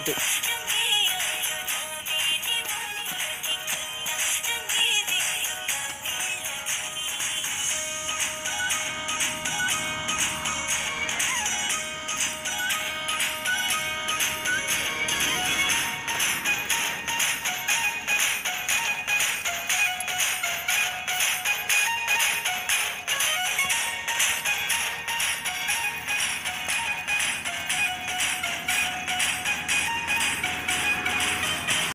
itu